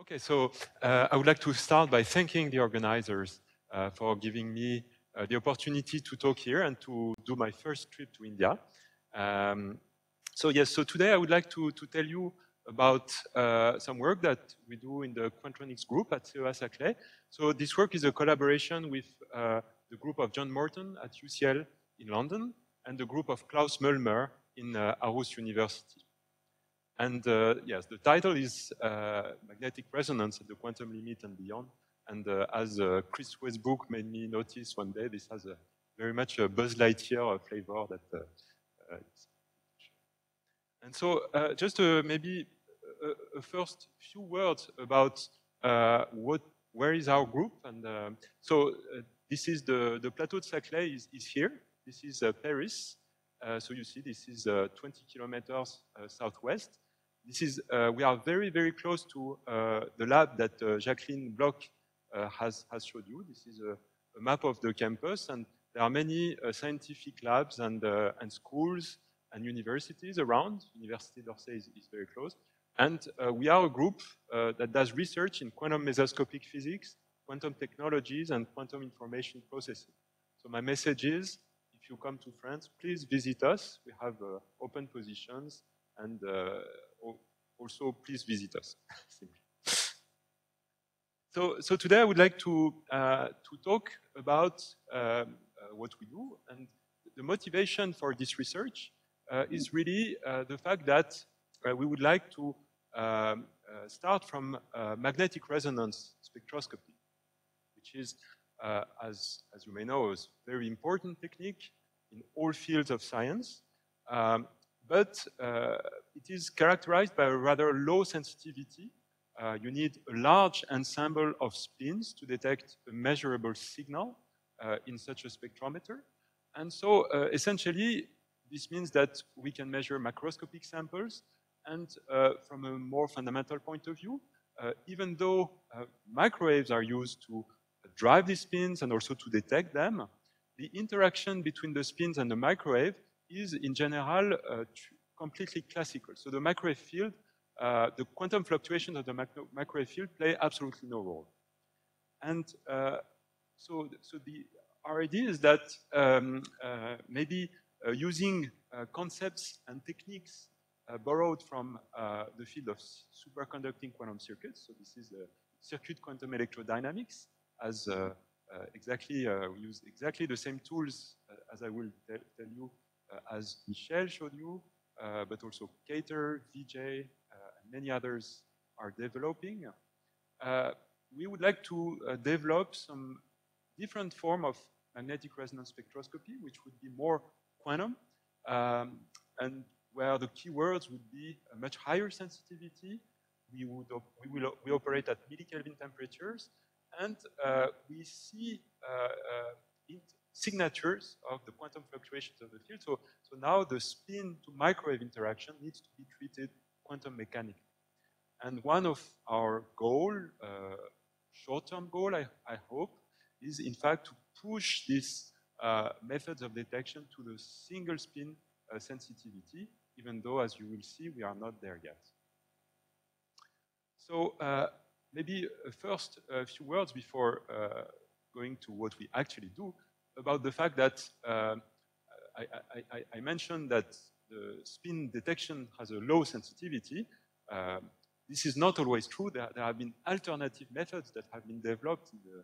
Okay, so uh, I would like to start by thanking the organizers uh, for giving me uh, the opportunity to talk here and to do my first trip to India. Um, so yes, so today I would like to, to tell you about uh, some work that we do in the Quantronics group at CEA Saclay. So this work is a collaboration with uh, the group of John Morton at UCL in London and the group of Klaus Mølmer in uh, Aarhus University. And uh, yes, the title is uh, Magnetic Resonance at the Quantum Limit and Beyond. And uh, as uh, Chris Westbrook made me notice one day, this has a very much a Buzz Lightyear uh, flavor that uh, uh, and so just maybe a, a, first few words about what, where is our group. And so this is the, the plateau de Saclay is, is here. This is Paris. so you see this is 20 kilometers southwest. This is, uh, we are very, very close to uh, the lab that uh, Jacqueline Bloch has, has showed you. This is a, a, map of the campus, and there are many scientific labs and, and schools and universities around. University d'Orsay is, is, very close. And uh, we are a group uh, that does research in quantum mesoscopic physics, quantum technologies, and quantum information processing. So my message is, if you come to France, please visit us. We have uh, open positions and also please visit us. so, so today I would like to, uh, to talk about um, uh, what we do and the motivation for this research uh, is really uh, the fact that uh, we would like to um, uh, start from magnetic resonance spectroscopy, which is, as, as you may know, a very important technique in all fields of science. Um, but uh, it is characterized by a rather low sensitivity. Uh, you need a large ensemble of spins to detect a measurable signal uh, in such a spectrometer. And so uh, essentially, this means that we can measure macroscopic samples. And uh, from a more fundamental point of view, uh, even though microwaves are used to drive these spins and also to detect them, the interaction between the spins and the microwave is in general uh, completely classical. So the microwave field, uh, the quantum fluctuations of the microwave field play absolutely no role. And uh, so, so the, our idea is that um, maybe using concepts and techniques uh, borrowed from uh, the field of superconducting quantum circuits. So this is circuit quantum electrodynamics as uh, exactly, we use exactly the same tools as I will tell you uh, as Michel showed you, uh, but also Kater, Vijay, uh, and many others are developing. we would like to develop some different form of magnetic resonance spectroscopy, which would be more quantum, um, and where the keywords would be a much higher sensitivity. We would we will we operate at millikelvin temperatures, and uh, we see uh, uh, signatures of the quantum fluctuations of the field. So, so now the spin to microwave interaction needs to be treated quantum mechanically. And one of our goal, uh, short-term goal, I, I, hope, is in fact to push these uh, methods of detection to the single spin uh, sensitivity, even though, as you will see, we are not there yet. So uh, maybe first a few words before uh, going to what we actually do about the fact that uh, I, I, I, mentioned that the spin detection has a low sensitivity. Uh, this is not always true. There, there, have been alternative methods that have been developed in the,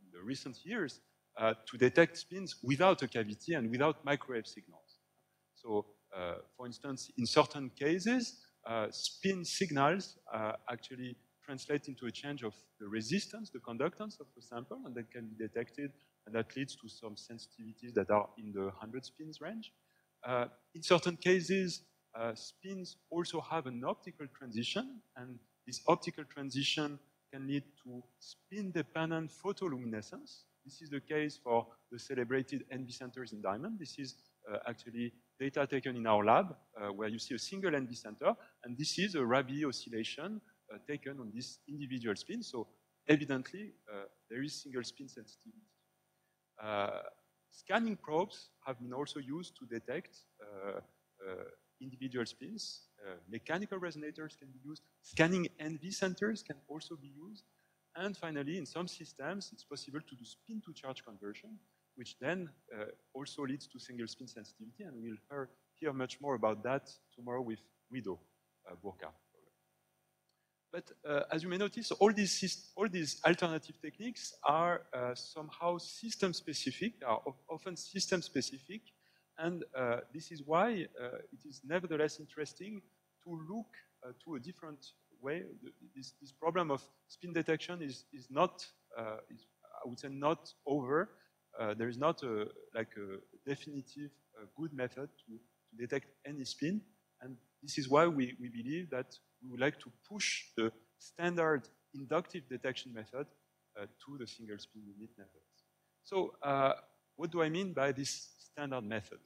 in the recent years uh, to detect spins without a cavity and without microwave signals. So, uh, for instance, in certain cases, uh, spin signals actually translate into a change of the resistance, the conductance of the sample, and that can be detected and that leads to some sensitivities that are in the 100 spins range. Uh, in certain cases, uh, spins also have an optical transition, and this optical transition can lead to spin-dependent photoluminescence. This is the case for the celebrated NV centers in diamond. This is uh, actually data taken in our lab, uh, where you see a single NV center, and this is a Rabi oscillation uh, taken on this individual spin. So evidently, uh, there is single spin sensitivity. Uh, scanning probes have been also used to detect uh, uh, individual spins. Mechanical resonators can be used. Scanning NV centers can also be used. And finally, in some systems, it's possible to do spin-to-charge conversion, which then uh, also leads to single spin sensitivity. And we'll hear, hear much more about that tomorrow with Guido uh, Burkard. But uh, as you may notice, all these, all these alternative techniques are uh, somehow system specific, are often system specific, and uh, this is why uh, it is nevertheless interesting to look uh, to a different way. This, this, problem of spin detection is, is not, uh, is, I would say, not over. there is not a, like a definitive good method to, to detect any spin, and this is why we, we believe that we would like to push the standard inductive detection method uh, to the single spin unit methods. So uh, what do I mean by this standard method?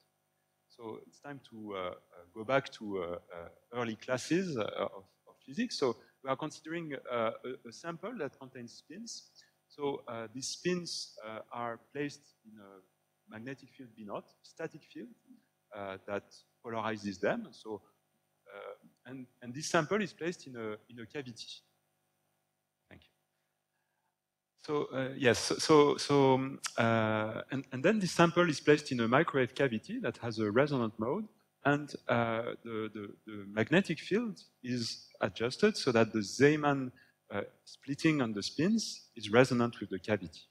So it's time to uh, uh go back to uh, uh, early classes of, of, physics. So we are considering a, a, sample that contains spins. So these spins are placed in a magnetic field B0, static field that polarizes them. So and, and this sample is placed in a, in a cavity. Thank you. So uh, yes, so, so um, uh, and, and then this sample is placed in a microwave cavity that has a resonant mode, and uh, the, the, the, magnetic field is adjusted so that the Zeeman uh, splitting on the spins is resonant with the cavity.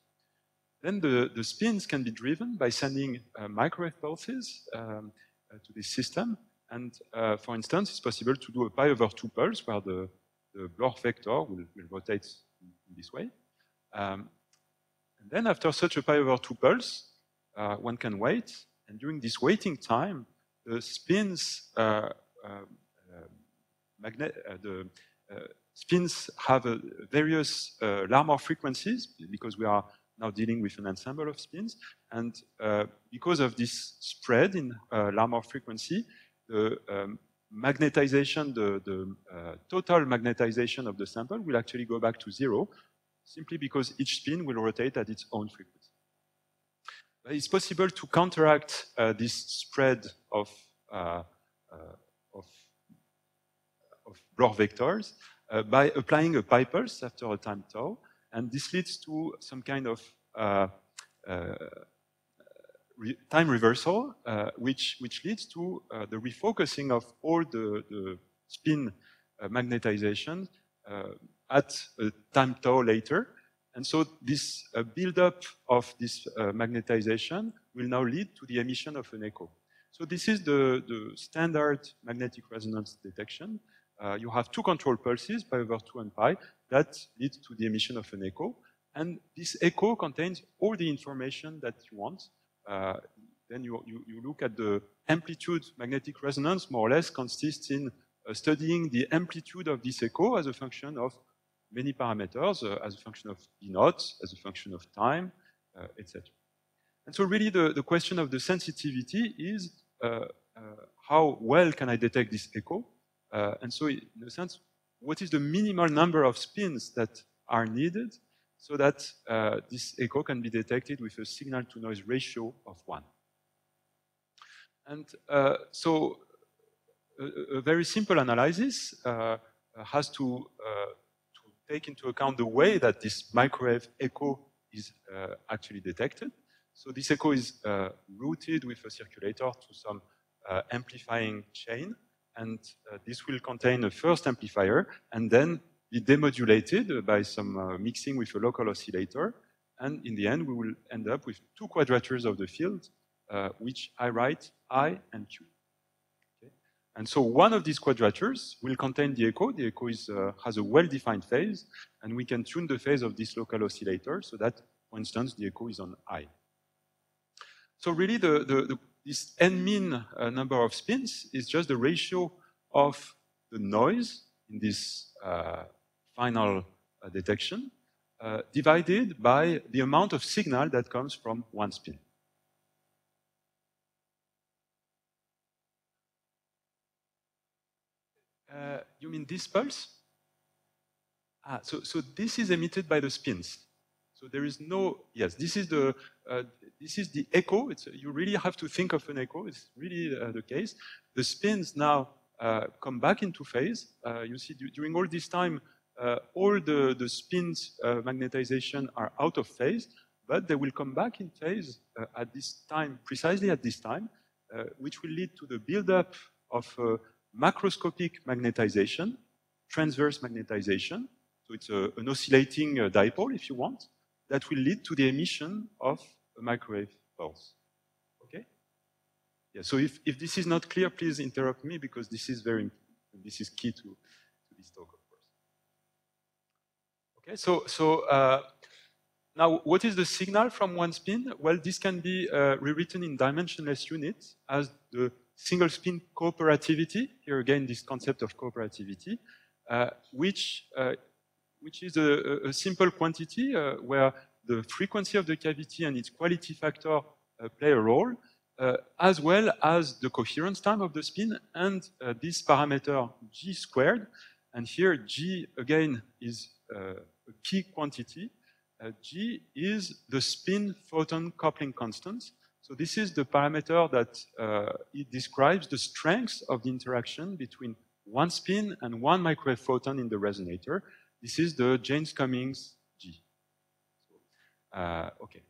Then the, the spins can be driven by sending uh, microwave pulses um, uh, to this system, and uh, for instance, it's possible to do a pi over 2 pulse where the, the Bloch vector will, will rotate in, this way. Um, and then after such a pi over 2 pulse, uh, one can wait. And during this waiting time, the spins, uh, uh, uh magnet, uh, the spins have various Larmor frequencies because we are now dealing with an ensemble of spins. And because of this spread in Larmor frequency, the um, magnetization, the, the uh, total magnetization of the sample will actually go back to zero, simply because each spin will rotate at its own frequency. It's possible to counteract uh, this spread of, uh, uh of, of Bloch vectors uh, by applying a pi pulse after a time tau, and this leads to some kind of uh, re time reversal, uh, which, which leads to uh, the refocusing of all the, the spin uh, magnetization uh, at a time tau later. And so this uh, buildup of this uh, magnetization will now lead to the emission of an echo. So this is the, the standard magnetic resonance detection. you have two control pulses, pi over 2 and pi, that lead to the emission of an echo. And this echo contains all the information that you want. Uh, then you, you, you, look at the amplitude magnetic resonance, more or less consists in uh, studying the amplitude of this echo as a function of many parameters, uh, as a function of B naught, as a function of time, etc. And so really the, the question of the sensitivity is how well can I detect this echo? and so in a sense, what is the minimal number of spins that are needed so that uh, this echo can be detected with a signal-to-noise ratio of 1. And uh, so a, a, very simple analysis uh, has to, uh, to, take into account the way that this microwave echo is uh, actually detected. So this echo is uh, routed with a circulator to some amplifying chain, and this will contain a first amplifier, and then be demodulated by some uh, mixing with a local oscillator. And in the end, we will end up with two quadratures of the field, uh, which I write I and Q. Okay? And so one of these quadratures will contain the echo. The echo is, uh, has a well-defined phase, and we can tune the phase of this local oscillator so that, for instance, the echo is on I. So really, the, the, the this n-mean uh, number of spins is just the ratio of the noise in this uh, final uh, detection uh, divided by the amount of signal that comes from one spin. Uh, you mean this pulse? Ah, so, so this is emitted by the spins. So there is no, yes, this is the, uh, this is the echo. It's, you really have to think of an echo. It's really uh, the case. The spins now uh, come back into phase. You see, during all this time, Uh, all the, the spins uh, magnetization are out of phase, but they will come back in phase uh, at this time, precisely at this time, uh, which will lead to the buildup of uh, macroscopic magnetization, transverse magnetization. So it's a, an oscillating dipole, if you want, that will lead to the emission of a microwave pulse. Okay? Yeah, so if, if this is not clear, please interrupt me because this is very, this is key to, to this talk. Okay, so, so uh, now what is the signal from one spin? Well, this can be uh, rewritten in dimensionless units as the single spin cooperativity, here again this concept of cooperativity, uh, which uh, which is a, a simple quantity uh, where the frequency of the cavity and its quality factor uh, play a role, uh, as well as the coherence time of the spin and this parameter g squared. And here g, again, is a key quantity. g is the spin photon coupling constant. So this is the parameter that uh, it describes the strength of the interaction between one spin and one microwave photon in the resonator. This is the Jaynes Cummings G. Uh, okay.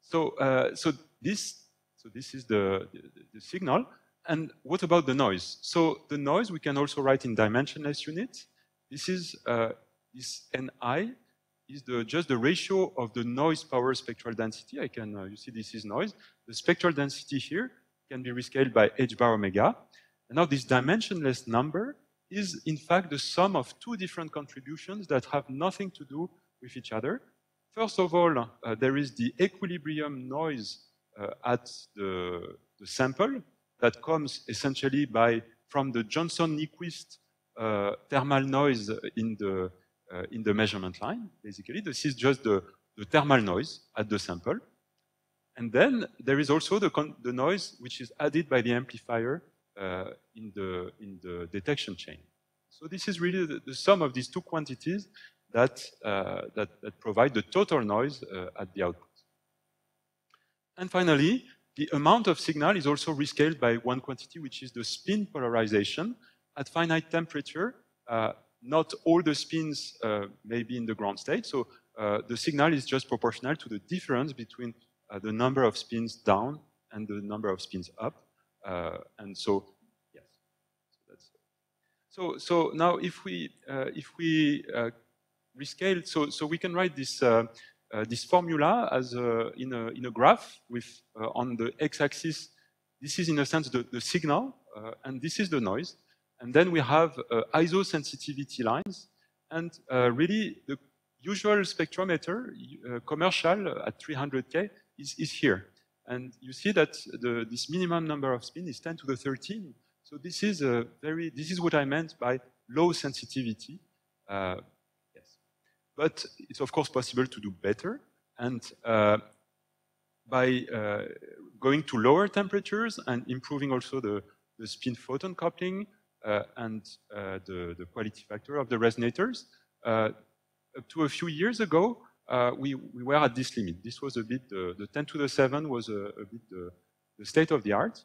So, uh, so this, so this is the, the, the, signal. And what about the noise? So the noise we can also write in dimensionless units. This is uh, this Ni is the, just the ratio of the noise power spectral density. I can, uh, you see this is noise. The spectral density here can be rescaled by h bar omega. And now this dimensionless number is in fact the sum of two different contributions that have nothing to do with each other. First of all, uh, there is the equilibrium noise uh, at the, the, sample that comes essentially by from the Johnson-Nyquist uh, thermal noise in the in the measurement line. Basically, this is just the, the thermal noise at the sample. And then there is also the, the noise which is added by the amplifier uh, in, the, in the detection chain. So this is really the, the sum of these two quantities that, uh, that, that, provide the total noise uh, at the output. And finally, the amount of signal is also rescaled by one quantity, which is the spin polarization. At finite temperature, uh, not all the spins uh, may be in the ground state, so uh, the signal is just proportional to the difference between uh, the number of spins down and the number of spins up. Uh, and so, yes. So, so, now if we, uh, if we uh, rescale, so, so we can write this, this formula as a, in, a, in a graph with on the x-axis, this is in a sense the, the signal, and this is the noise. And then we have uh, ISO sensitivity lines. And uh, really, the usual spectrometer, uh, commercial at 300K, is, is here. And you see that the, this minimum number of spin is 10 to the 13. So this is a very, this is what I meant by low sensitivity. Uh, yes. But it's of course possible to do better. And uh, by uh, going to lower temperatures and improving also the, the spin photon coupling and uh, the, the quality factor of the resonators, uh, up to a few years ago, uh, we, we, were at this limit. This was a bit, uh, the 10 to the 7 was a, a bit the, the, state of the art.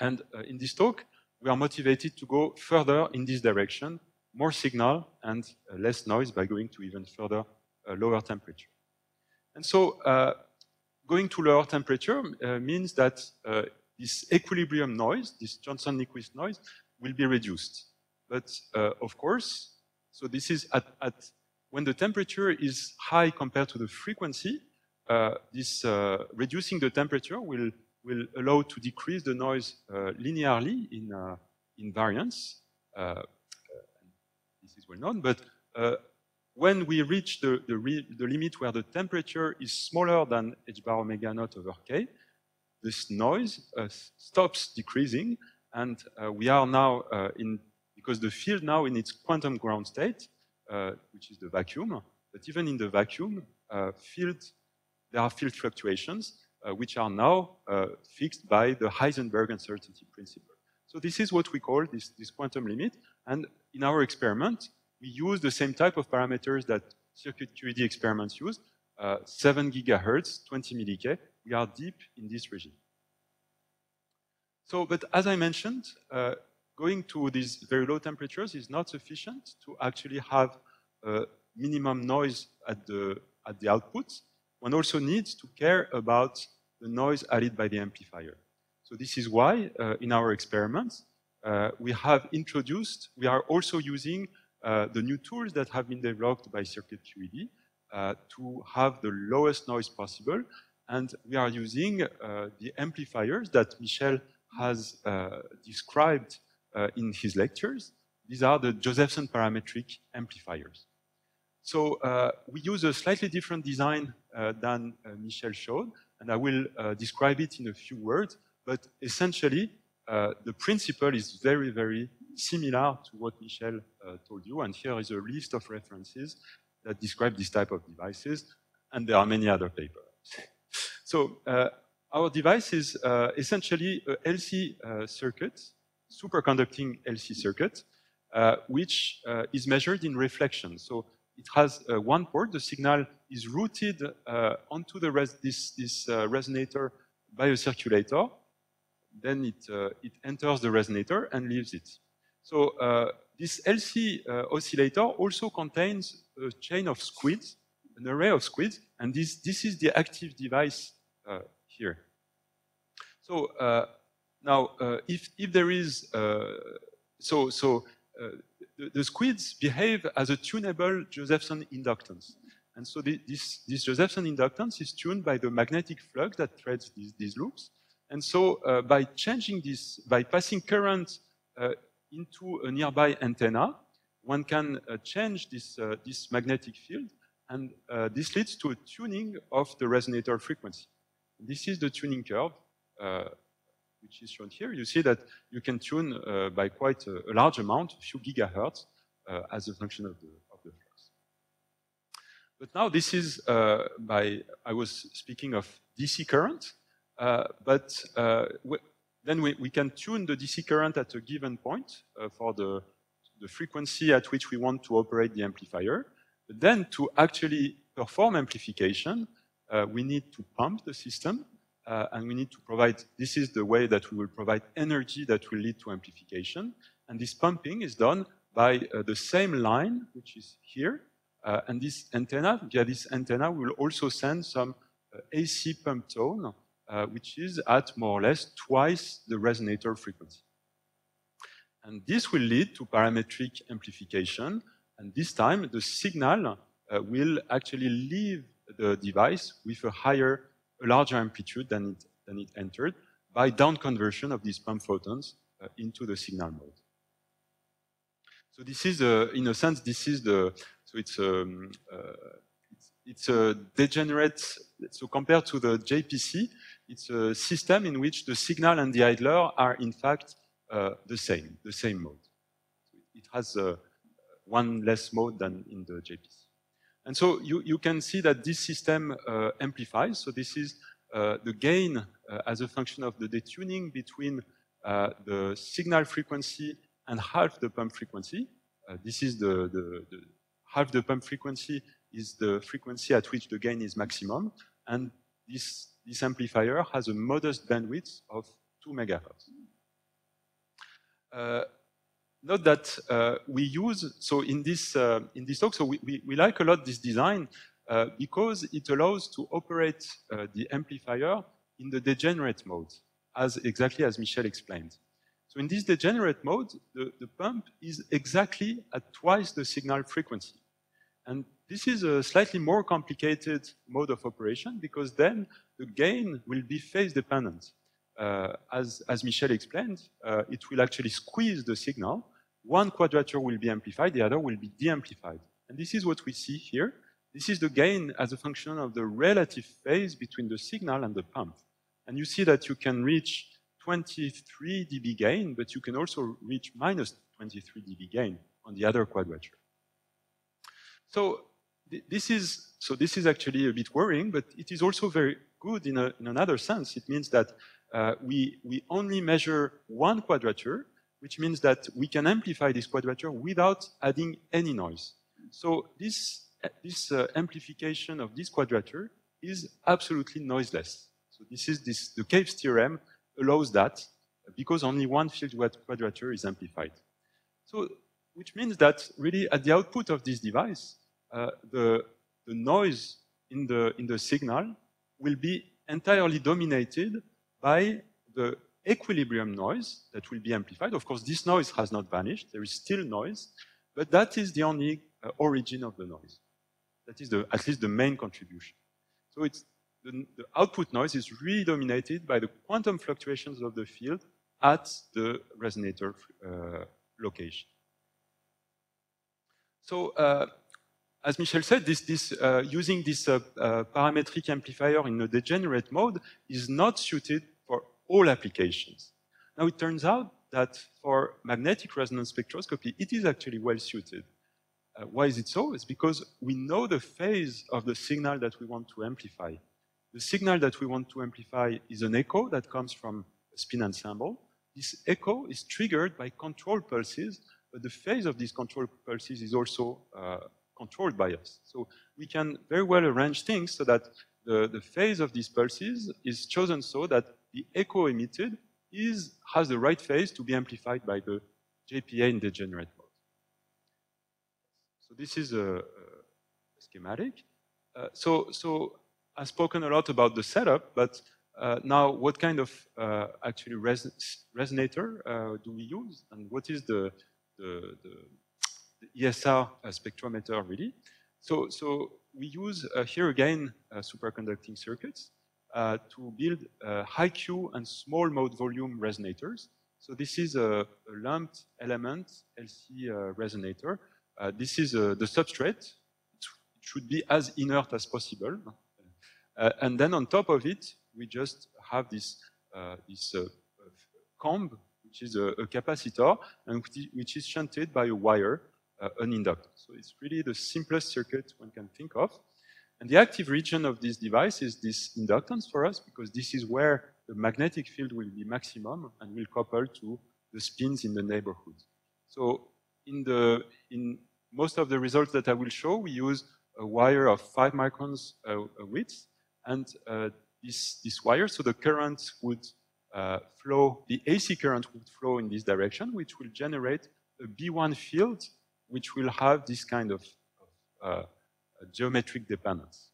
And uh, in this talk, we are motivated to go further in this direction, more signal and uh, less noise by going to even further uh, lower temperature. And so uh, going to lower temperature means that this equilibrium noise, this Johnson-Nyquist noise, will be reduced. But of course, so this is at, at when the temperature is high compared to the frequency, uh, this uh, reducing the temperature will, will allow to decrease the noise uh, linearly in, uh, in variance. Uh, this is well known, but when we reach the, the, the, limit where the temperature is smaller than h bar omega naught over k, this noise uh, stops decreasing, and uh, we are now uh, in, because the field now in its quantum ground state uh, which is the vacuum. But even in the vacuum, field, there are field fluctuations, which are now fixed by the Heisenberg uncertainty principle. So this is what we call this, this quantum limit. And in our experiment, we use the same type of parameters that circuit QED experiments use, uh, 7 gigahertz, 20 millik, we are deep in this regime. So, but as I mentioned, uh, going to these very low temperatures is not sufficient to actually have a minimum noise at the, at the output. One also needs to care about the noise added by the amplifier. So this is why, uh, in our experiments, uh, we have introduced, we are also using uh, the new tools that have been developed by Circuit QED uh, to have the lowest noise possible. And we are using uh, the amplifiers that Michel has uh, described in his lectures. These are the Josephson parametric amplifiers. So we use a slightly different design than Michel showed, and I will describe it in a few words. But essentially, uh, the principle is very, very similar to what Michel uh, told you. And here is a list of references that describe this type of devices. And there are many other papers. so uh, our device is uh, essentially a LC uh, circuit, superconducting LC circuit, uh, which is measured in reflection. So it has one port. The signal is routed onto the this, this resonator by a circulator then it, uh, it enters the resonator and leaves it. So uh, this LC uh, oscillator also contains a chain of squids, an array of squids, and this, this is the active device here. So now, if, if there is, so, so the, the, squids behave as a tunable Josephson inductance. And so the, this, this Josephson inductance is tuned by the magnetic flux that threads these, these loops. And so uh, by changing this, by passing current uh, into a nearby antenna, one can uh, change this, uh, this magnetic field, and uh, this leads to a tuning of the resonator frequency. This is the tuning curve, uh, which is shown here. You see that you can tune by quite a, a, large amount, a few gigahertz, as a function of the, of the flux. But now this is by, I was speaking of DC current, uh, but uh, then we, we, can tune the DC current at a given point uh, for the, the frequency at which we want to operate the amplifier. But then to actually perform amplification, uh, we need to pump the system uh, and we need to provide, this is the way that we will provide energy that will lead to amplification. And this pumping is done by uh, the same line, which is here. and this antenna, via this antenna, we will also send some AC pump tone uh, which is at more or less twice the resonator frequency. And this will lead to parametric amplification, and this time the signal uh, will actually leave the device with a higher, a larger amplitude than it, than it entered by down conversion of these pump photons uh, into the signal mode. So this is, uh, in a sense, this is the, so it's, um, uh, it's, it's a degenerate, so compared to the JPC, it's a system in which the signal and the idler are in fact uh, the same, the same mode. It has uh, one less mode than in the JPC. And so you, you can see that this system uh, amplifies. So this is uh, the gain uh, as a function of the detuning between uh, the signal frequency and half the pump frequency. this is the, the, the half the pump frequency is the frequency at which the gain is maximum. And this this amplifier has a modest bandwidth of 2 megahertz. Note that uh, we use, so in this, uh, in this talk, so we, we, we, like a lot this design uh, because it allows to operate uh, the amplifier in the degenerate mode, as exactly as Michel explained. So in this degenerate mode, the, the pump is exactly at twice the signal frequency. And this is a slightly more complicated mode of operation because then the gain will be phase dependent. Uh, as, as Michel explained, uh, it will actually squeeze the signal. One quadrature will be amplified, the other will be de-amplified. And this is what we see here. This is the gain as a function of the relative phase between the signal and the pump. And you see that you can reach 23 dB gain, but you can also reach minus 23 dB gain on the other quadrature. So this is so this is actually a bit worrying, but it is also very good in, a, in another sense. It means that uh, we, we only measure one quadrature, which means that we can amplify this quadrature without adding any noise. So this, this uh, amplification of this quadrature is absolutely noiseless. So this is this, the Caves' theorem allows that because only one field quadrature is amplified. So, which means that really at the output of this device, uh, the, the noise in the, in the signal will be entirely dominated by the equilibrium noise that will be amplified. Of course, this noise has not vanished. There is still noise, but that is the only uh, origin of the noise. That is the, at least the main contribution. So it's, the, the output noise is really dominated by the quantum fluctuations of the field at the resonator uh, location. So uh, as Michel said, this, this, uh, using this uh, uh, parametric amplifier in a degenerate mode is not suited all applications. Now it turns out that for magnetic resonance spectroscopy, it is actually well suited. Uh, why is it so? It's because we know the phase of the signal that we want to amplify. The signal that we want to amplify is an echo that comes from a spin ensemble. This echo is triggered by control pulses, but the phase of these control pulses is also uh, controlled by us. So we can very well arrange things so that the, the phase of these pulses is chosen so that the echo emitted is, has the right phase to be amplified by the JPA in degenerate mode. So this is a, a schematic. Uh, so, so I've spoken a lot about the setup, but uh, now what kind of uh, actually res resonator uh, do we use, and what is the, the, the ESR uh, spectrometer really. So, so we use uh, here again superconducting circuits to build high Q and small mode volume resonators. So this is a, a lumped element LC resonator. this is the substrate. It should be as inert as possible. Uh, and then on top of it, we just have this, uh, this uh, comb, which is a, a, capacitor, and which is shunted by a wire uh, an inductor. So it's really the simplest circuit one can think of. And the active region of this device is this inductance for us, because this is where the magnetic field will be maximum and will couple to the spins in the neighborhood. So in, the, in most of the results that I will show, we use a wire of 5 microns uh, width, and uh, this, this wire, so the current would uh, flow, the AC current would flow in this direction, which will generate a B1 field which will have this kind of, of uh, geometric dependence.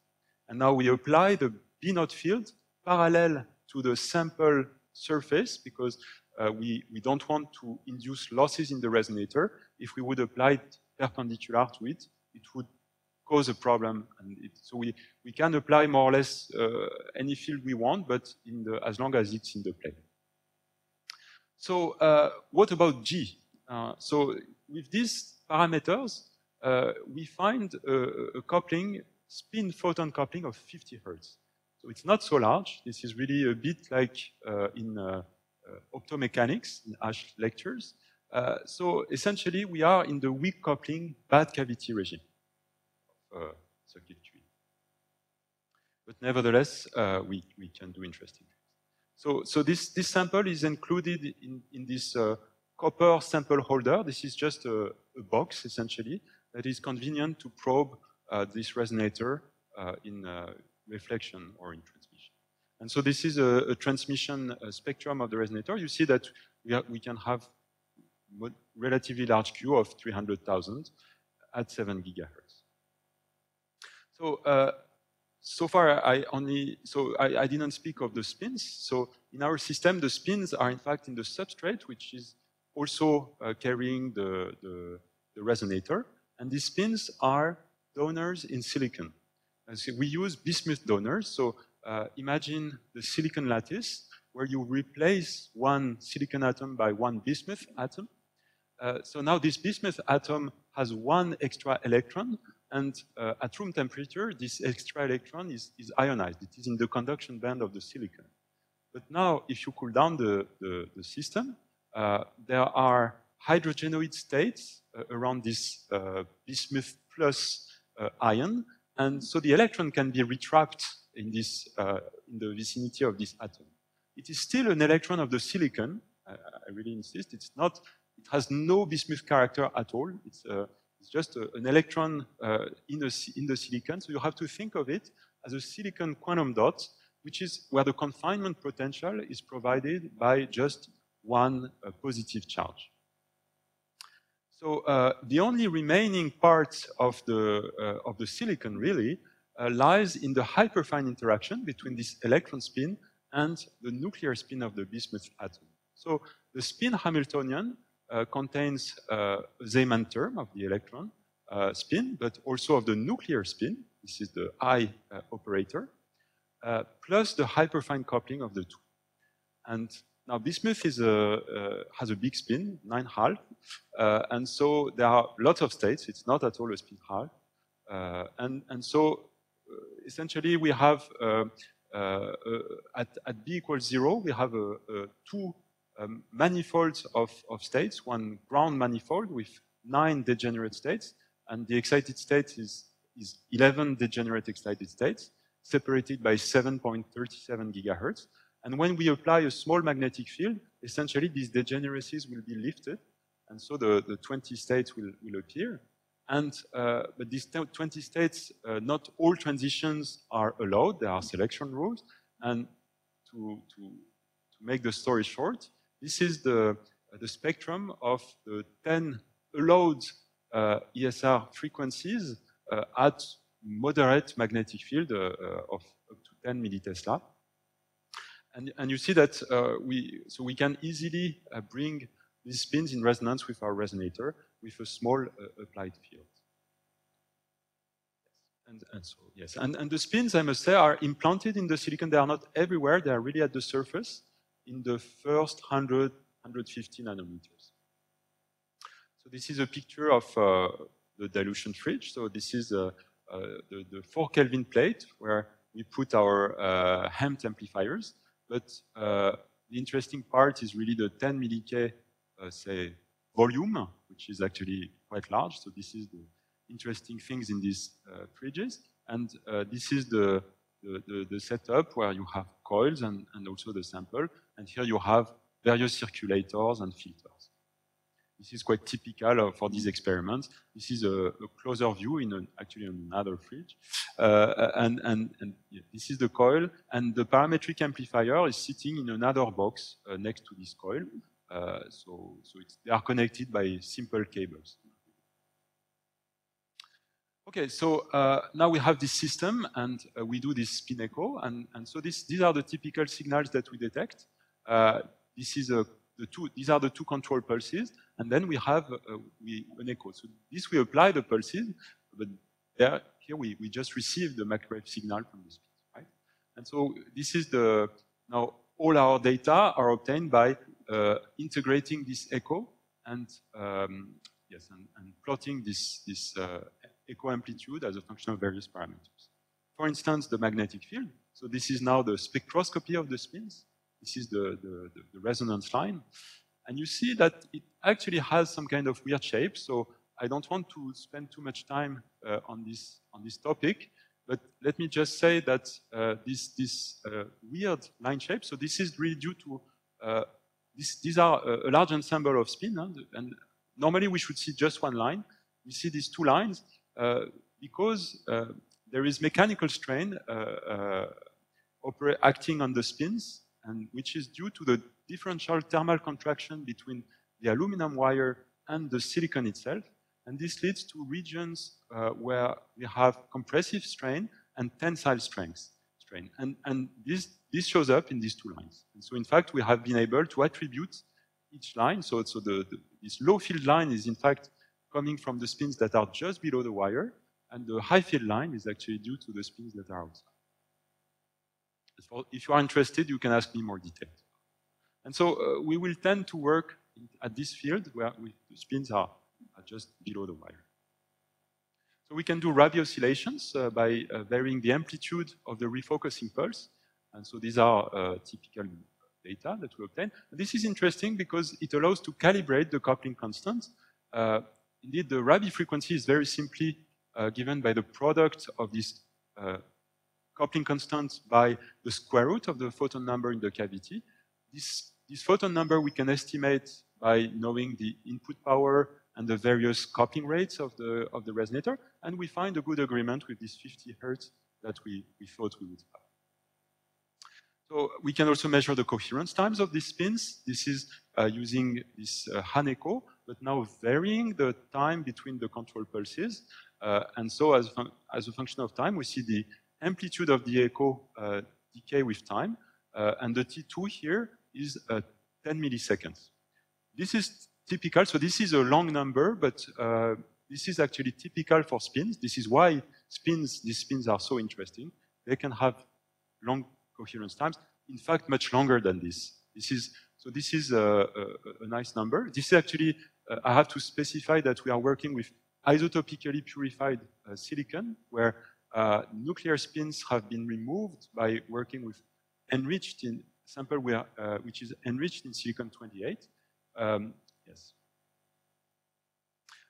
And now we apply the B naught field parallel to the sample surface because uh, we, we don't want to induce losses in the resonator. If we would apply it perpendicular to it, it would cause a problem. And it, so we, we can apply more or less uh, any field we want, but in the, as long as it's in the plane. So uh, what about G? Uh, so with these parameters, uh, we find a, a, coupling, spin photon coupling of 50 hertz. So it's not so large. This is really a bit like uh, in uh, uh optomechanics, in Ash lectures. Uh, so essentially, we are in the weak coupling bad cavity regime of uh, circuitry. But nevertheless, we, we can do interesting things. So, so this, this sample is included in, in this copper sample holder. This is just a, a box, essentially, that is convenient to probe uh, this resonator uh, in uh, reflection or in transmission. And so this is a, a transmission spectrum of the resonator. You see that we, we can have relatively large Q of 300,000 at 7 gigahertz. So, uh, so far I only, so I, I, didn't speak of the spins. So in our system, the spins are in fact in the substrate, which is also uh, carrying the, the, the, resonator. And these spins are donors in silicon. So we use bismuth donors. So uh, imagine the silicon lattice where you replace one silicon atom by one bismuth atom. Uh, so now this bismuth atom has one extra electron, and uh, at room temperature, this extra electron is, is, ionized. It is in the conduction band of the silicon. But now, if you cool down the, the, the system, uh, there are hydrogenoid states uh, around this uh, bismuth plus ion, and so the electron can be retrapped in, this, in the vicinity of this atom. It is still an electron of the silicon, I really insist, it's not, it has no bismuth character at all, it's, it's just a, an electron uh, in, in, the silicon. So you have to think of it as a silicon quantum dot which is where the confinement potential is provided by just one uh, positive charge. So uh, the only remaining part of the, uh, of the silicon really uh, lies in the hyperfine interaction between this electron spin and the nuclear spin of the bismuth atom. So the spin Hamiltonian uh, contains uh, a Zeeman term of the electron uh, spin, but also of the nuclear spin. This is the I operator, plus the hyperfine coupling of the two. And now bismuth is a, has a big spin, nine half, and so there are lots of states. It's not at all a spin half. and, and so essentially we have uh, uh, at, at, b equals zero, we have a, a two um, manifolds of, of, states, one ground manifold with nine degenerate states, and the excited state is, is 11 degenerate excited states, separated by 7.37 gigahertz. And when we apply a small magnetic field, essentially these degeneracies will be lifted, and so the, the 20 states will, will appear. And uh, but these 20 states, uh, not all transitions are allowed. There are selection rules. And to, to, to make the story short, this is the, the spectrum of the 10 allowed uh, ESR frequencies uh, at moderate magnetic field uh, uh, of up to 10 millitesla. And, and you see that we, so we can easily bring these spins in resonance with our resonator with a small uh, applied field. And, and, so, yes, and, and the spins, I must say, are implanted in the silicon. They are not everywhere. They are really at the surface in the first 100, 150 nanometers. So this is a picture of uh, the dilution fridge. So this is uh, uh, the, the 4 Kelvin plate where we put our uh, amplifiers. But uh, the interesting part is really the 10 milli uh, say, volume, which is actually quite large. So this is the interesting things in these uh, fridges. And uh, this is the, the, the, the, setup where you have coils and, and also the sample. And here you have various circulators and filters. This is quite typical for these experiments. This is a, a closer view in an, actually another fridge. Uh, and, and, and yeah, this is the coil. And the parametric amplifier is sitting in another box uh, next to this coil. Uh, so so they are connected by simple cables. Okay, so uh, now we have this system and uh, we do this spin echo. And, and so this, these are the typical signals that we detect. Uh, this is a, the two, these are the two control pulses. And then we have uh, we, an echo. So this we apply the pulses, but there, here we, we just receive the microwave signal from the spin, right? And so this is the, now all our data are obtained by uh, integrating this echo and um, yes, and, and, plotting this, this uh, echo amplitude as a function of various parameters. For instance, the magnetic field. So this is now the spectroscopy of the spins. This is the, the, the, the resonance line. And you see that it actually has some kind of weird shape. So I don't want to spend too much time uh, on, this, on this topic, but let me just say that uh, this, this uh, weird line shape, so this is really due to, uh, this, these are a, a, large ensemble of spin, huh? and normally we should see just one line. We see these two lines, uh, because uh, there is mechanical strain uh, acting on the spins, and which is due to the differential thermal contraction between the aluminum wire and the silicon itself. And this leads to regions uh, where we have compressive strain and tensile strength strain. And, and this, this shows up in these two lines. And so in fact, we have been able to attribute each line. So, so the, the, this low field line is in fact coming from the spins that are just below the wire, and the high field line is actually due to the spins that are outside. If you are interested, you can ask me more details. And so uh, we will tend to work at this field where we, the spins are, are, just below the wire. So we can do Rabi oscillations uh, by uh, varying the amplitude of the refocusing pulse. And so these are uh, typical data that we obtain. And this is interesting because it allows to calibrate the coupling constant uh, indeed, the Rabi frequency is very simply uh, given by the product of this coupling constant by the square root of the photon number in the cavity. This, this photon number we can estimate by knowing the input power and the various coupling rates of the, of the resonator, and we find a good agreement with this 50 hertz that we, we thought we would have. So we can also measure the coherence times of these spins. This is uh, using this uh, Hahn echo, but now varying the time between the control pulses. Uh, and so as, as a function of time, we see the amplitude of the echo uh, decay with time. Uh, and the T2 here is uh, 10 milliseconds. This is typical, so this is a long number, but this is actually typical for spins. This is why spins, these spins are so interesting. They can have long coherence times. In fact, much longer than this. This is so. This is a, a, a nice number. This is actually. Uh, I have to specify that we are working with isotopically purified uh, silicon, where uh, nuclear spins have been removed by working with enriched in sample where, uh, which is enriched in silicon 28. Um, yes.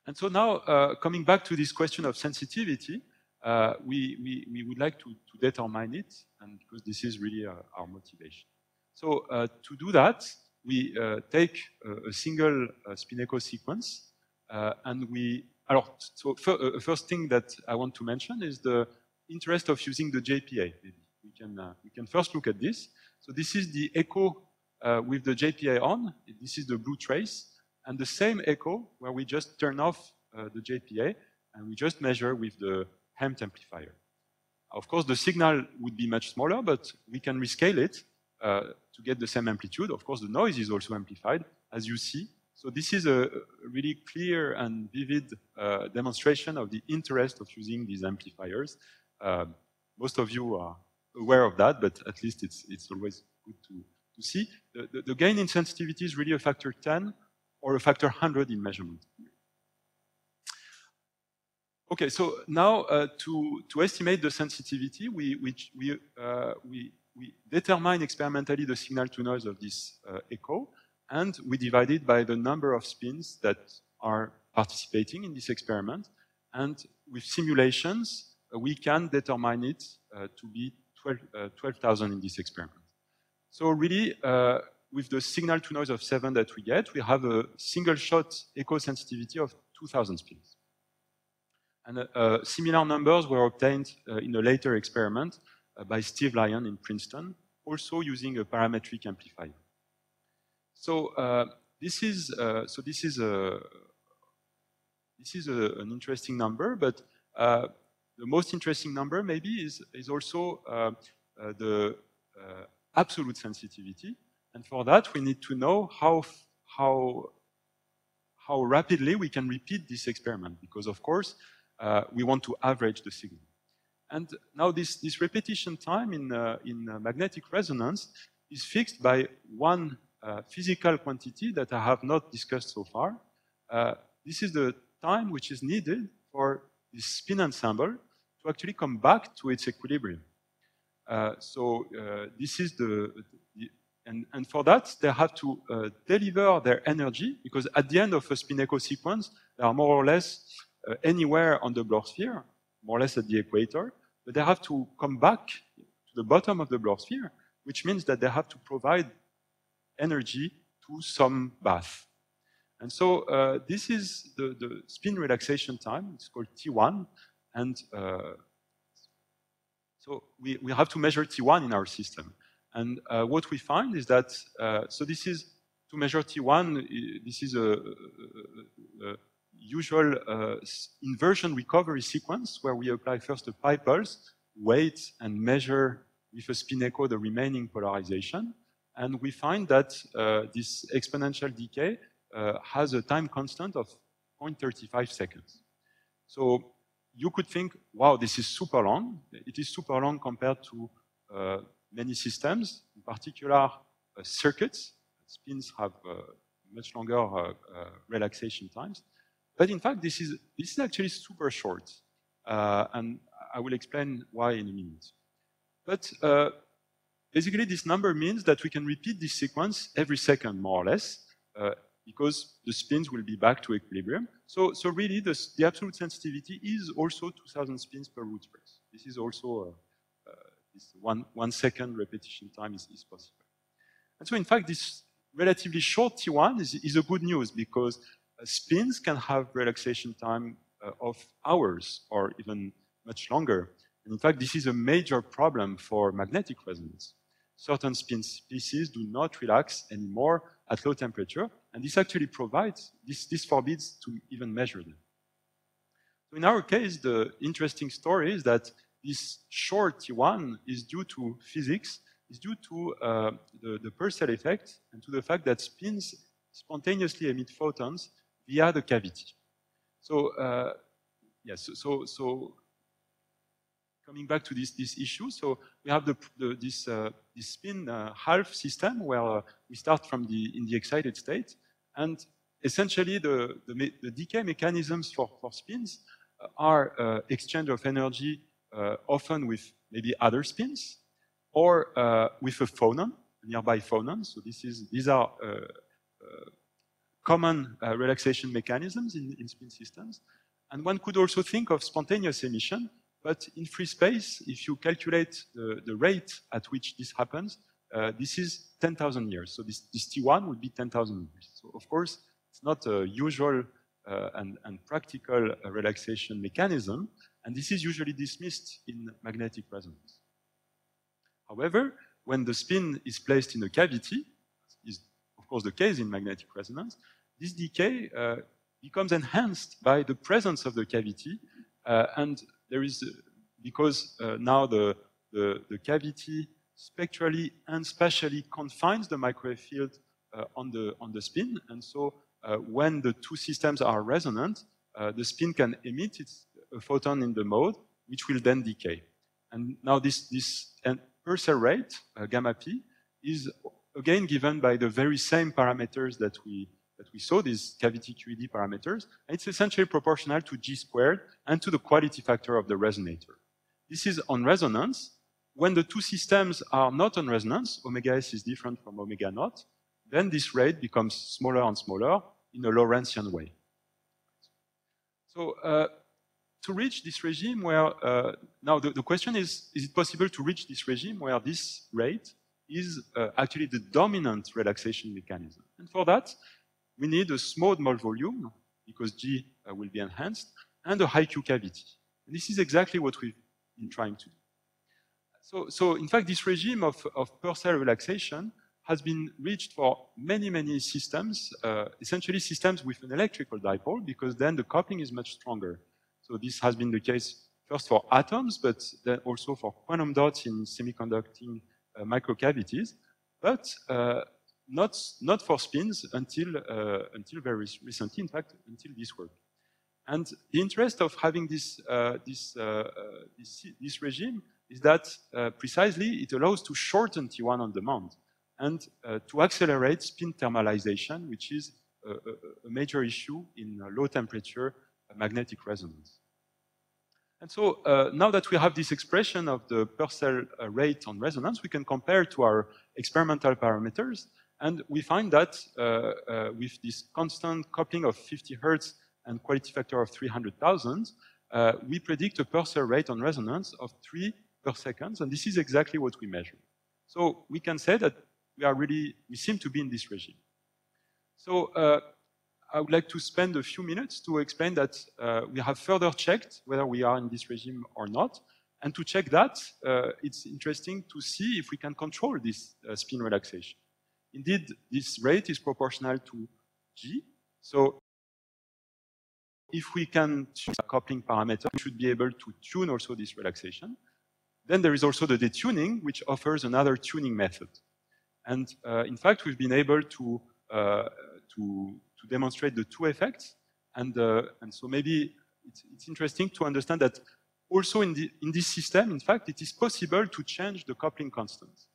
And so now, uh, coming back to this question of sensitivity, uh, we, we, we, would like to, to, determine it, and because this is really uh, our motivation. So uh, to do that, we uh, take a, a single spin echo sequence, and we, alors, so first thing that I want to mention is the interest of using the JPA. Maybe we can, we can first look at this. So this is the echo with the JPA on. This is the blue trace, and the same echo where we just turn off the JPA, and we just measure with the HEMT amplifier. Of course, the signal would be much smaller, but we can rescale it uh, to get the same amplitude. Of course, the noise is also amplified, as you see. So this is a really clear and vivid uh, demonstration of the interest of using these amplifiers. Uh, most of you are aware of that, but at least it's, it's always good to, to see. The, the, the gain in sensitivity is really a factor 10 or a factor 100 in measurement. Okay, so now uh, to, to estimate the sensitivity, we, we, we, uh, we, we, determine experimentally the signal to noise of this uh, echo, and we divide it by the number of spins that are participating in this experiment. And with simulations, uh, we can determine it uh, to be 12,000 12, uh, in this experiment. So really, with the signal to noise of 7 that we get, we have a single shot echo sensitivity of 2,000 spins. And uh, uh, similar numbers were obtained uh, in a later experiment by Steve Lyon in Princeton, also using a parametric amplifier. So this is so this is a this is a, an interesting number, but uh, the most interesting number maybe is, is also uh, uh, the absolute sensitivity. And for that, we need to know how, how, how rapidly we can repeat this experiment. Because of course, uh, we want to average the signal. And now this, this repetition time in, uh, in uh, magnetic resonance is fixed by one uh, physical quantity that I have not discussed so far. Uh, this is the time which is needed for this spin ensemble to actually come back to its equilibrium. Uh, so this is the, the and, and, for that, they have to deliver their energy because at the end of a spin echo sequence, they are more or less uh, anywhere on the Bloch sphere, more or less at the equator, but they have to come back to the bottom of the Bloch sphere, which means that they have to provide energy to some bath. And so uh, this is the, the, spin relaxation time. It's called T1. And uh, so we, we have to measure T1 in our system. And uh, what we find is that, uh, so this is, to measure T1, this is a, a, a, usual uh, inversion recovery sequence where we apply first a pi pulse, wait and measure with a spin echo the remaining polarization. And we find that uh, this exponential decay uh, has a time constant of 0.35 seconds. So you could think, wow, this is super long. It is super long compared to uh, many systems, in particular uh, circuits. Spins have uh, much longer relaxation times. But in fact, this is, this is actually super short. Uh, and I will explain why in a minute. But uh, basically, this number means that we can repeat this sequence every second, more or less, uh, because the spins will be back to equilibrium. So, so really, the, the absolute sensitivity is also 2,000 spins per root space. This is also uh, uh, this one, one second repetition time is, is possible. And so, in fact, this relatively short T1 is, is a good news because uh, spins can have relaxation time uh, of hours or even much longer. And in fact, this is a major problem for magnetic resonance. Certain spin species do not relax anymore at low temperature. And this actually provides, this, this forbids to even measure them. So in our case, the interesting story is that this short T1 is due to physics, is due to uh, the, the Purcell effect and to the fact that spins spontaneously emit photons via the cavity. So, uh, yes, so, so, coming back to this, this issue, so we have the, the, this, uh, this spin uh, half system where uh, we start from the, in the excited state, and essentially the, the, the decay mechanisms for, for spins are uh, exchange of energy uh, often with maybe other spins or uh, with a phonon, a nearby phonon. So this is, these are common relaxation mechanisms in, in spin systems. And one could also think of spontaneous emission, but in free space, if you calculate the, the rate at which this happens, uh, this is 10,000 years. So this, this, T1 would be 10,000 years. So of course, it's not a usual uh, and, and, practical uh, relaxation mechanism, and this is usually dismissed in magnetic resonance. However, when the spin is placed in a cavity, is of course the case in magnetic resonance, this decay uh, becomes enhanced by the presence of the cavity, uh, and there is, because uh, now the, the, the, cavity spectrally and spatially confines the microwave field uh, on, the, on the spin, and so uh, when the two systems are resonant, the spin can emit its, a photon in the mode, which will then decay. And now this, this Purcell rate, gamma p, is again given by the very same parameters that we, that we saw, these cavity QED parameters. It's essentially proportional to g squared and to the quality factor of the resonator. This is on resonance. When the two systems are not on resonance, omega s is different from omega naught, then this rate becomes smaller and smaller in a Lorentzian way. So uh, to reach this regime where, uh, now the, the, question is, is it possible to reach this regime where this rate is uh, actually the dominant relaxation mechanism? And for that, we need a small mode volume, because G uh, will be enhanced, and a high Q cavity. And this is exactly what we've been trying to do. So, so in fact, this regime of, of Purcell relaxation has been reached for many, many systems, uh, essentially systems with an electrical dipole, because then the coupling is much stronger. So this has been the case first for atoms, but then also for quantum dots in semiconducting uh, microcavities, but uh, not, not for spins until, uh, until very recently, in fact, until this work. And the interest of having this, uh, this, uh, this, this, regime is that precisely it allows to shorten T1 on demand and uh, to accelerate spin thermalization, which is a, a major issue in low temperature magnetic resonance. And so uh, now that we have this expression of the Purcell uh, rate on resonance, we can compare to our experimental parameters. And we find that uh, uh with this constant coupling of 50 hertz and quality factor of 300,000, uh, we predict a Purcell rate on resonance of 3 per second. And this is exactly what we measure. So we can say that we are really, we seem to be in this regime. So uh, I would like to spend a few minutes to explain that uh, we have further checked whether we are in this regime or not. And to check that, uh, it's interesting to see if we can control this spin relaxation. Indeed, this rate is proportional to G. So if we can tune a coupling parameter, we should be able to tune also this relaxation. Then there is also the detuning, which offers another tuning method. And uh, in fact, we've been able to, uh, to, to, demonstrate the two effects. And, uh, and so maybe it's, it's, interesting to understand that also in, the, in this system, in fact, it is possible to change the coupling constants.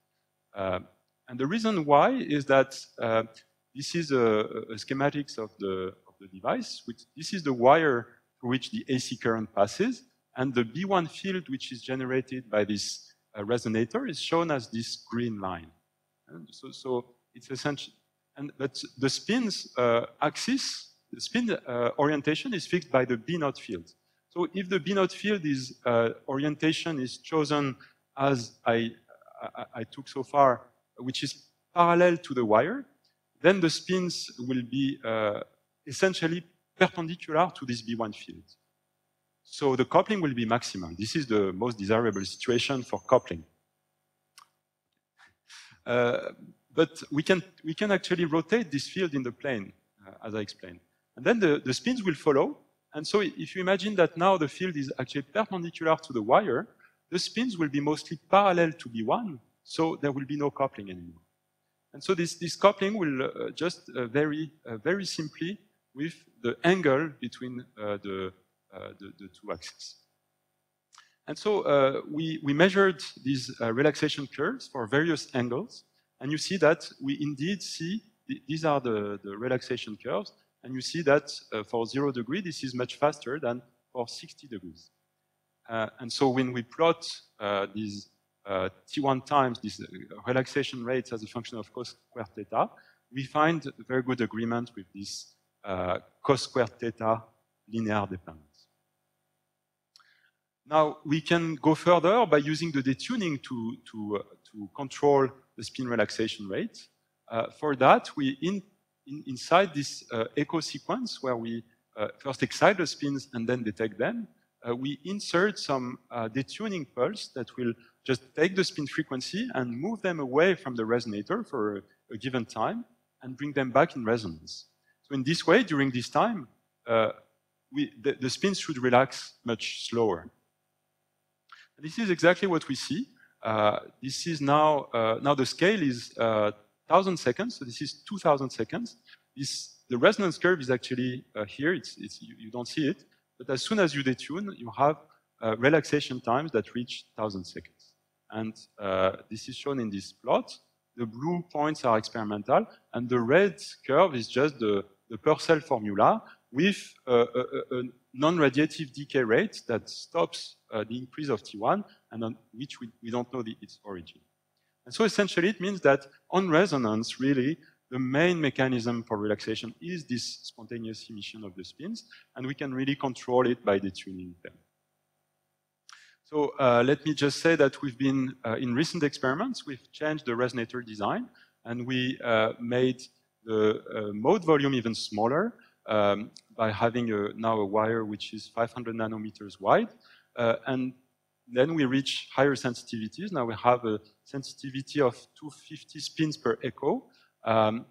And the reason why is that this is a, a schematics of the, of the device. Which, this is the wire through which the AC current passes, and the B1 field, which is generated by this uh, resonator, is shown as this green line. So, so it's essential. And, but the spin's uh, axis, the spin uh, orientation is fixed by the B naught field. So if the B naught field is uh, orientation is chosen as I, I, I, took so far, which is parallel to the wire, then the spins will be uh, essentially perpendicular to this B1 field. So the coupling will be maximum. This is the most desirable situation for coupling. Uh, but we can, we can actually rotate this field in the plane, uh, as I explained. And then the, the spins will follow. And so if you imagine that now the field is actually perpendicular to the wire, the spins will be mostly parallel to B1, so there will be no coupling anymore. And so this, this coupling will uh, just uh, vary uh, very simply with the angle between uh, the, uh, the, the, two axes. And so uh, we, we measured these relaxation curves for various angles, and you see that we indeed see, th these are the, the relaxation curves, and you see that for zero degree, this is much faster than for 60 degrees. and so when we plot these uh, T1 times this uh, relaxation rate as a function of cos squared theta, we find very good agreement with this uh, cos squared theta linear dependence. Now, we can go further by using the detuning to, to, uh, to control the spin relaxation rate. Uh, for that, we in, in, inside this uh, echo sequence where we first excite the spins and then detect them, we insert some detuning pulse that will just take the spin frequency and move them away from the resonator for a, a given time and bring them back in resonance. So in this way, during this time, uh, we, the, the, spins should relax much slower. This is exactly what we see. Uh, this is now, uh, now the scale is 1,000 uh, seconds, so this is 2,000 seconds. This, the resonance curve is actually uh, here, it's, it's, you, you, don't see it, but as soon as you detune, you have uh, relaxation times that reach 1,000 seconds. And uh, this is shown in this plot. The blue points are experimental, and the red curve is just the, the Purcell formula with a, a, a non-radiative decay rate that stops uh, the increase of T1 and on which we, we don't know the, its origin. And so essentially it means that on resonance, really, the main mechanism for relaxation is this spontaneous emission of the spins, and we can really control it by detuning them. So uh, let me just say that we've been, uh, in recent experiments, we've changed the resonator design and we uh, made the uh, mode volume even smaller um, by having a, now a wire which is 500 nanometers wide. Uh, and then we reach higher sensitivities. Now we have a sensitivity of 250 spins per echo. Um,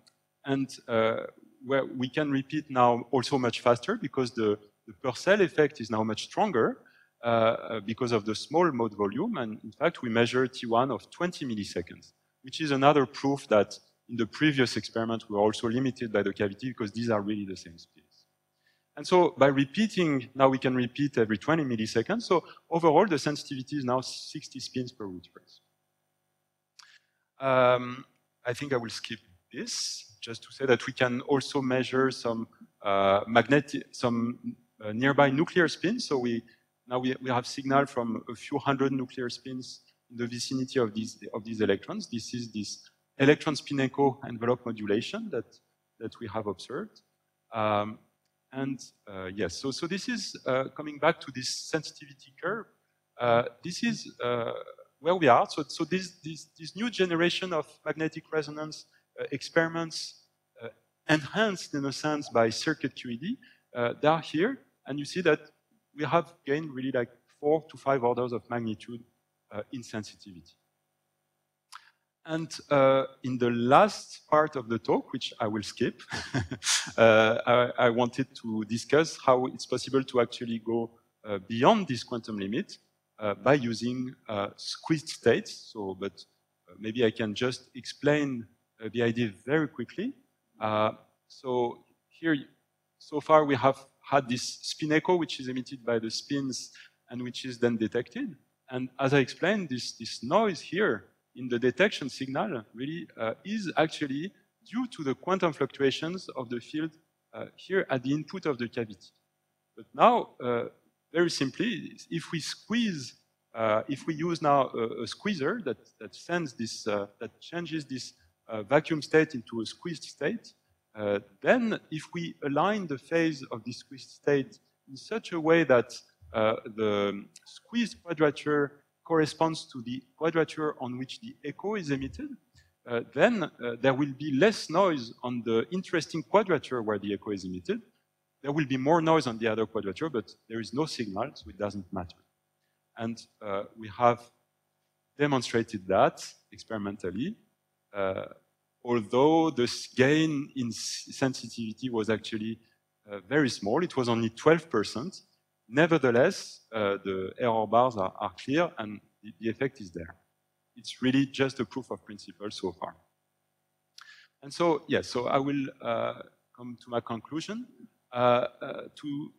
and uh, where we can repeat now also much faster because the, the Purcell effect is now much stronger. Uh, because of the small mode volume. And in fact, we measure T1 of 20 milliseconds, which is another proof that in the previous experiment, we were also limited by the cavity because these are really the same speeds. And so by repeating, now we can repeat every 20 milliseconds. So overall, the sensitivity is now 60 spins per root trace. Um, I think I will skip this, just to say that we can also measure some uh, magnetic, some uh, nearby nuclear spins. So we now we, we have signal from a few hundred nuclear spins in the vicinity of these, of these electrons. This is this electron spin echo envelope modulation that, that we have observed. Um, and uh, yes, so, so this is uh, coming back to this sensitivity curve. Uh, this is uh, where we are. So, so this, this, this new generation of magnetic resonance experiments uh, enhanced in a sense by circuit QED, they are here. And you see that we have gained really like four to five orders of magnitude uh, in sensitivity. And uh, in the last part of the talk, which I will skip, uh, I, I, wanted to discuss how it's possible to actually go uh, beyond this quantum limit uh, by using uh, squeezed states. So, but maybe I can just explain the idea very quickly. so here, so far we have had this spin echo, which is emitted by the spins and which is then detected. And as I explained, this, this noise here in the detection signal really uh, is actually due to the quantum fluctuations of the field uh, here at the input of the cavity. But now, uh, very simply, if we squeeze, uh, if we use now a, a squeezer that, that sends this, uh, that changes this uh, vacuum state into a squeezed state, uh, then, if we align the phase of this squeezed state in such a way that uh, the squeezed quadrature corresponds to the quadrature on which the echo is emitted, uh, then uh, there will be less noise on the interesting quadrature where the echo is emitted. There will be more noise on the other quadrature, but there is no signal, so it doesn't matter. And uh, we have demonstrated that experimentally although the gain in sensitivity was actually uh, very small, it was only 12%, nevertheless, uh, the error bars are, are clear and the, the, effect is there. It's really just a proof of principle so far. And so, yes, so I will uh, come to my conclusion uh, uh, to,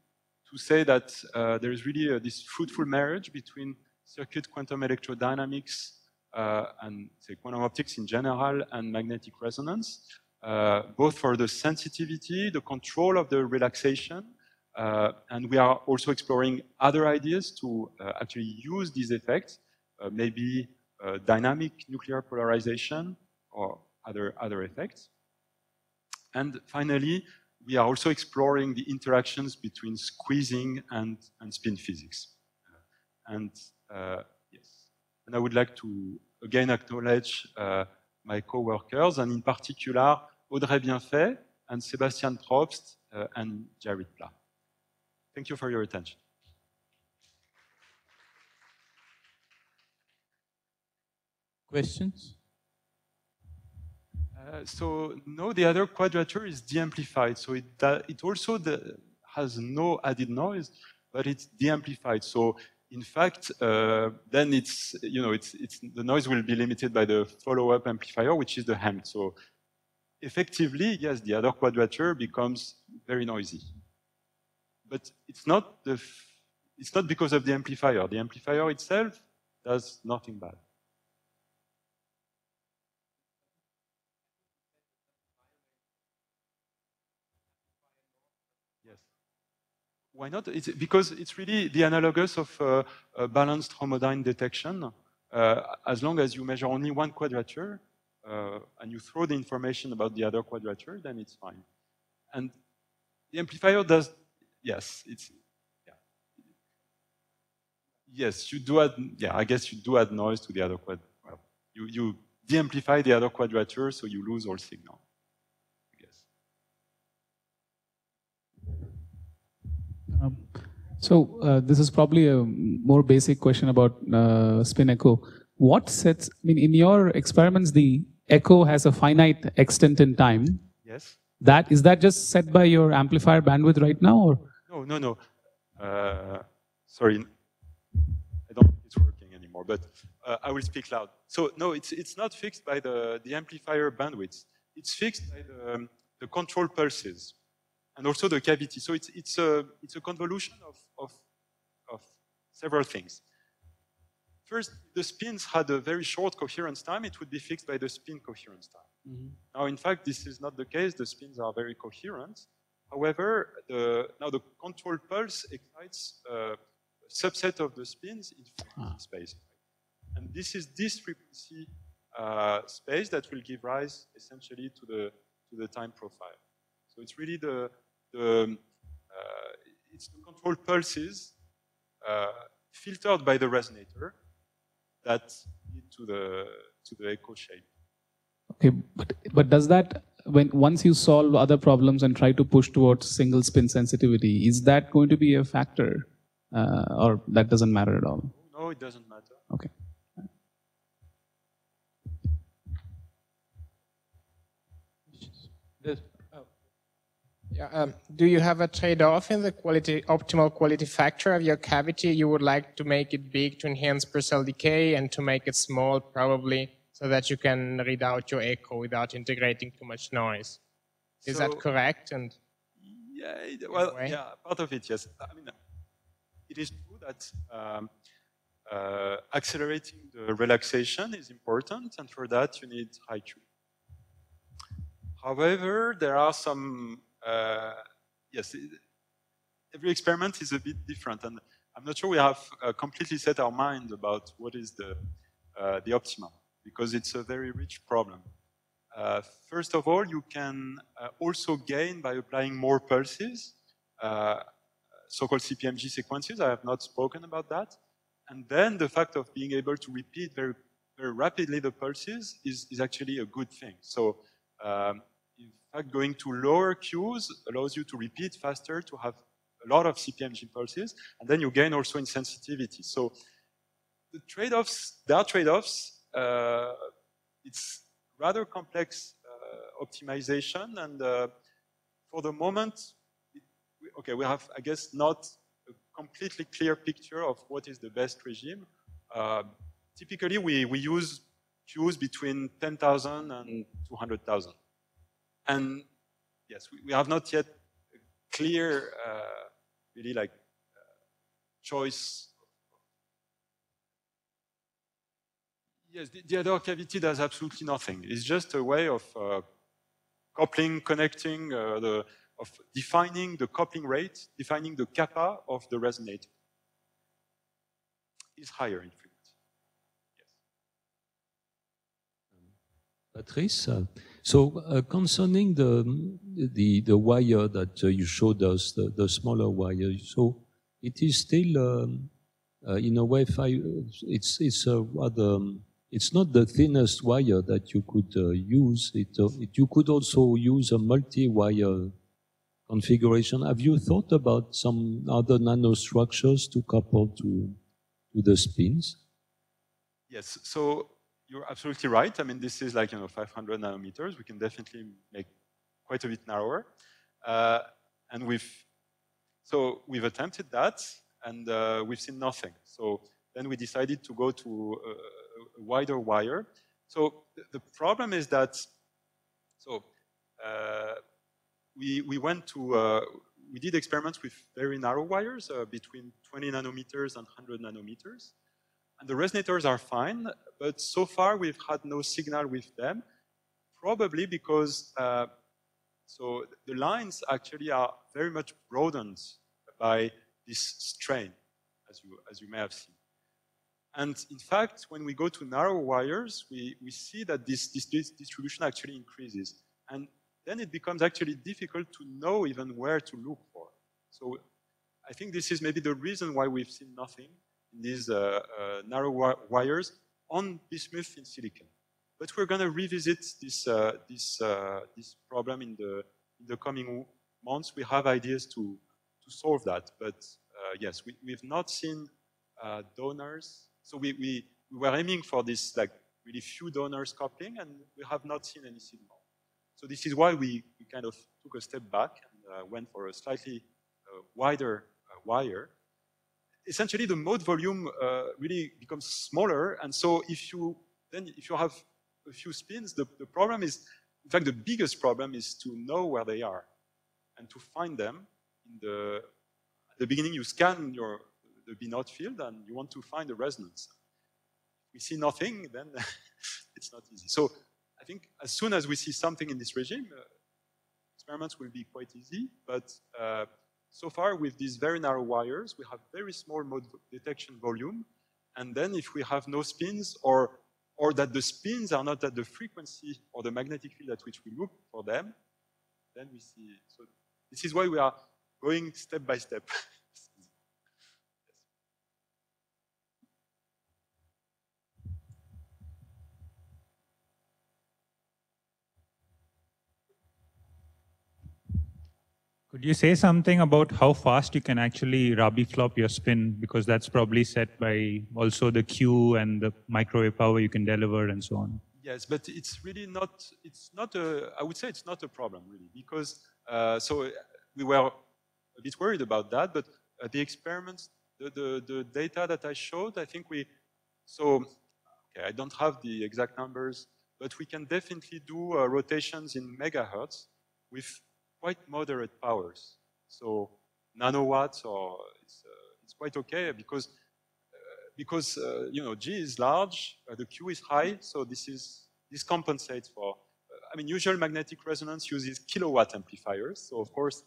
to say that uh, there is really this fruitful marriage between circuit quantum electrodynamics uh, and say quantum optics in general and magnetic resonance, uh, both for the sensitivity, the control of the relaxation, uh, and we are also exploring other ideas to actually use these effects, maybe dynamic nuclear polarization or other, other effects. And finally, we are also exploring the interactions between squeezing and, and spin physics. And uh, yes, and I would like to again acknowledge uh, my co-workers, and in particular, Audrey Bienfait and Sebastian Probst uh, and Jarryd Pla. Thank you for your attention. Questions? Uh, so no, the other quadrature is de-amplified. So it, uh, it also the, has no added noise, but it's de-amplified. So in fact, uh, then it's, you know, it's, it's, the noise will be limited by the follow-up amplifier, which is the HEMT. So effectively, yes, the other quadrature becomes very noisy. But it's not, the, it's not because of the amplifier. The amplifier itself does nothing bad. Why not? It's because it's really the analogous of uh, balanced homodyne detection. Uh, as long as you measure only one quadrature uh, and you throw the information about the other quadrature, then it's fine. And the amplifier does, yes, it's, yeah. Yes, you do add, yeah, I guess you do add noise to the other quad. Well, you, you de-amplify the other quadrature, so you lose all signal. Um, so uh, this is probably a more basic question about uh, spin echo. What sets, I mean, in your experiments, the echo has a finite extent in time. Yes. That, is that just set by your amplifier bandwidth right now? Or? No, no, no. Uh, sorry, I don't think it's working anymore, but uh, I will speak loud. So no, it's, it's not fixed by the, the amplifier bandwidth. It's fixed by the, um, the control pulses and also the cavity. So it's, it's, a, it's a convolution of, of, of several things. First, the spins had a very short coherence time. It would be fixed by the spin coherence time. Mm -hmm. Now, in fact, this is not the case. The spins are very coherent. However, the, now the control pulse excites a subset of the spins in frequency ah. space. And this is this frequency uh, space that will give rise essentially to the, to the time profile. So it's really the, the, um, uh, it's the control pulses uh, filtered by the resonator that lead to the, to the echo shape. Okay, but, but does that, when once you solve other problems and try to push towards single spin sensitivity, is that going to be a factor? Uh, or that doesn't matter at all? No, it doesn't matter. Okay. Yeah, um, do you have a trade-off in the quality, optimal quality factor of your cavity? You would like to make it big to enhance Purcell decay and to make it small probably so that you can read out your echo without integrating too much noise. Is so, that correct? And yeah, well, yeah, part of it, yes. I mean, it is true that um, uh, accelerating the relaxation is important, and for that you need high Q. However, there are some yes, every experiment is a bit different, and I'm not sure we have uh, completely set our mind about what is the uh, the optimum because it's a very rich problem. Uh, first of all, you can uh, also gain by applying more pulses, uh, so-called CPMG sequences. I have not spoken about that. And then the fact of being able to repeat very, very rapidly the pulses is, is actually a good thing. So um, fact, going to lower Qs allows you to repeat faster, to have a lot of CPMG pulses, and then you gain also in sensitivity. So the trade-offs, there are trade-offs. Uh, it's rather complex uh, optimization. And uh, for the moment, it, okay, we have, I guess, not a completely clear picture of what is the best regime. Uh, typically, we, we use Qs between 10,000 and 200,000. And yes, we, we, have not yet a clear, uh, really like, uh, choice Yes, the, the, other cavity does absolutely nothing. It's just a way of uh, coupling, connecting, uh, the, of defining the coupling rate, defining the kappa of the resonator. Is higher in frequency. Yes. Patrice, uh, so uh, concerning the, the, the wire that uh, you showed us, the, the smaller wire, so it is still, um, uh, in a way, it's, it's a rather it's not the thinnest wire that you could uh, use. It, uh, it, you could also use a multi-wire configuration. Have you thought about some other nanostructures to couple to, to the spins? Yes, so you're absolutely right. I mean, this is like, you know, 500 nanometers. We can definitely make quite a bit narrower. Uh, and we've, so we've attempted that and uh, we've seen nothing. So then we decided to go to uh, a wider wire. So the problem is that, so uh, we, we went to, uh, we did experiments with very narrow wires uh, between 20 nanometers and 100 nanometers. The resonators are fine, but so far we've had no signal with them, probably because uh, so the lines actually are very much broadened by this strain, as you, as you may have seen. And in fact, when we go to narrow wires, we, we see that this, this, this distribution actually increases. And then it becomes actually difficult to know even where to look for. So I think this is maybe the reason why we've seen nothing in these uh, uh, narrow wi wires on bismuth in silicon. But we're going to revisit this, uh, this, this problem in the, in the coming months. We have ideas to, to solve that. But yes, we, we've not seen donors so we, we, we were aiming for this like really few donors coupling, and we have not seen any signal. So this is why we, we kind of took a step back and uh, went for a slightly uh, wider uh, wire. Essentially, the mode volume uh, really becomes smaller, and so if you then if you have a few spins, the, the problem is, in fact, the biggest problem is to know where they are and to find them. In the at the beginning, you scan your the B-naught field and you want to find a resonance. We see nothing, then it's not easy. So I think as soon as we see something in this regime, uh, experiments will be quite easy, but uh, so far with these very narrow wires, we have very small mode detection volume, and then if we have no spins or or that the spins are not at the frequency or the magnetic field at which we look for them, then we see. So this is why we are going step by step. Could you say something about how fast you can actually Rabi flop your spin? Because that's probably set by also the Q and the microwave power you can deliver and so on. Yes, but it's really not, it's not a, I would say it's not a problem really, because, uh, so we were a bit worried about that, but uh, the experiments, the, the, the data that I showed, I think we, so, okay, I don't have the exact numbers, but we can definitely do uh, rotations in megahertz with quite moderate powers. So nanowatts or it's, uh, it's quite okay because uh, because uh, you know G is large, uh, the Q is high, so this is this compensates for. Uh, I mean, usual magnetic resonance uses kilowatt amplifiers, so of course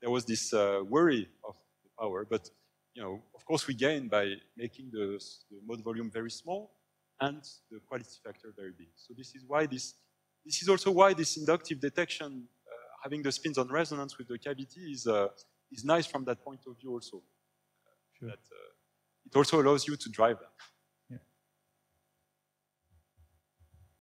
there was this uh, worry of the power, but you know, of course, we gain by making the, the mode volume very small and the quality factor very big. So this is why this this is also why this inductive detection having the spins on resonance with the cavity is, uh, is nice from that point of view also. Sure. That, uh, it also allows you to drive them.